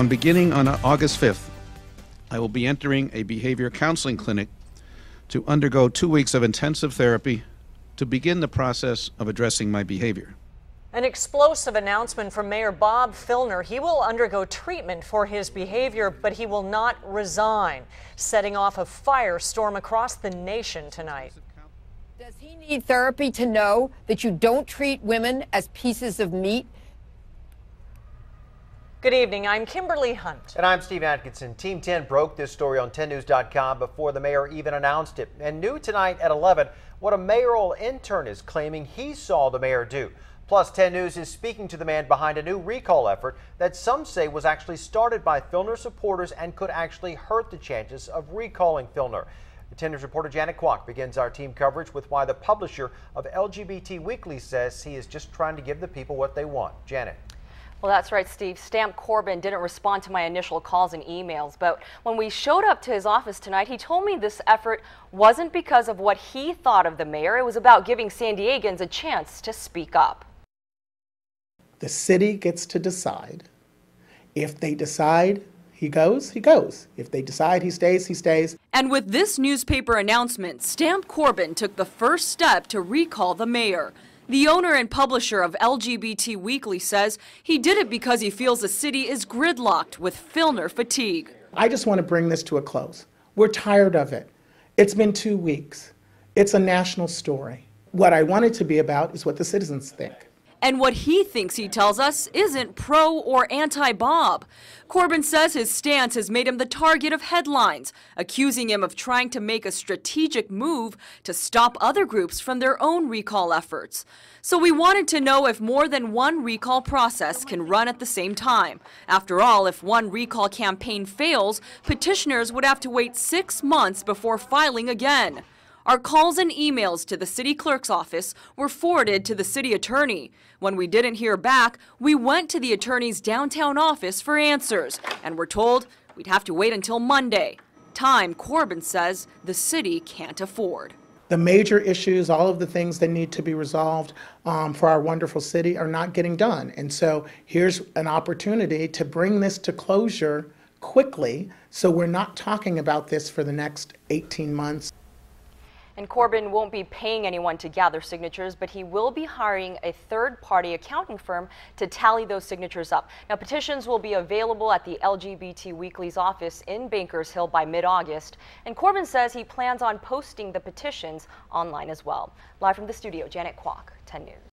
On beginning on August 5th, I will be entering a behavior counseling clinic to undergo two weeks of intensive therapy to begin the process of addressing my behavior. An explosive announcement from Mayor Bob Filner. He will undergo treatment for his behavior, but he will not resign, setting off a firestorm across the nation tonight. Does he need therapy to know that you don't treat women as pieces of meat? Good evening. I'm Kimberly Hunt. And I'm Steve Atkinson. Team 10 broke this story on 10news.com before the mayor even announced it. And new tonight at 11 what a mayoral intern is claiming he saw the mayor do. Plus, 10 News is speaking to the man behind a new recall effort that some say was actually started by Filner supporters and could actually hurt the chances of recalling Filner. The 10 News reporter Janet Kwok begins our team coverage with why the publisher of LGBT Weekly says he is just trying to give the people what they want. Janet. Well, that's right, Steve. Stamp Corbin didn't respond to my initial calls and emails, but when we showed up to his office tonight, he told me this effort wasn't because of what he thought of the mayor. It was about giving San Diegans a chance to speak up. The city gets to decide. If they decide he goes, he goes. If they decide he stays, he stays. And with this newspaper announcement, Stamp Corbin took the first step to recall the mayor. The owner and publisher of LGBT Weekly says he did it because he feels the city is gridlocked with Filner fatigue. I just want to bring this to a close. We're tired of it. It's been two weeks. It's a national story. What I want it to be about is what the citizens think. And what he thinks he tells us isn't pro or anti Bob. Corbin says his stance has made him the target of headlines, accusing him of trying to make a strategic move to stop other groups from their own recall efforts. So we wanted to know if more than one recall process can run at the same time. After all, if one recall campaign fails, petitioners would have to wait six months before filing again. Our calls and emails to the city clerk's office were forwarded to the city attorney. When we didn't hear back, we went to the attorney's downtown office for answers and were told we'd have to wait until Monday. Time Corbin says the city can't afford. The major issues, all of the things that need to be resolved um, for our wonderful city are not getting done. And so here's an opportunity to bring this to closure quickly so we're not talking about this for the next 18 months. And Corbin won't be paying anyone to gather signatures, but he will be hiring a third-party accounting firm to tally those signatures up. Now, petitions will be available at the LGBT Weekly's office in Bankers Hill by mid-August, and Corbin says he plans on posting the petitions online as well. Live from the studio, Janet Kwok, 10 News.